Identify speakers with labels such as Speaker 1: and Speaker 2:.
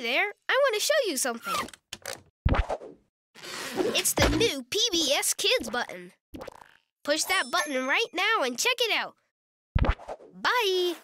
Speaker 1: There, I want to show you something. It's the new PBS Kids button. Push that button right now and check it out. Bye!